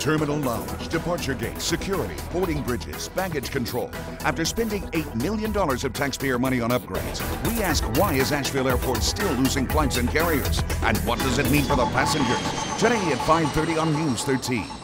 Terminal lounge, departure gates, security, boarding bridges, baggage control. After spending $8 million of taxpayer money on upgrades, we ask why is Asheville Airport still losing flights and carriers? And what does it mean for the passengers? Today at 5.30 on News 13.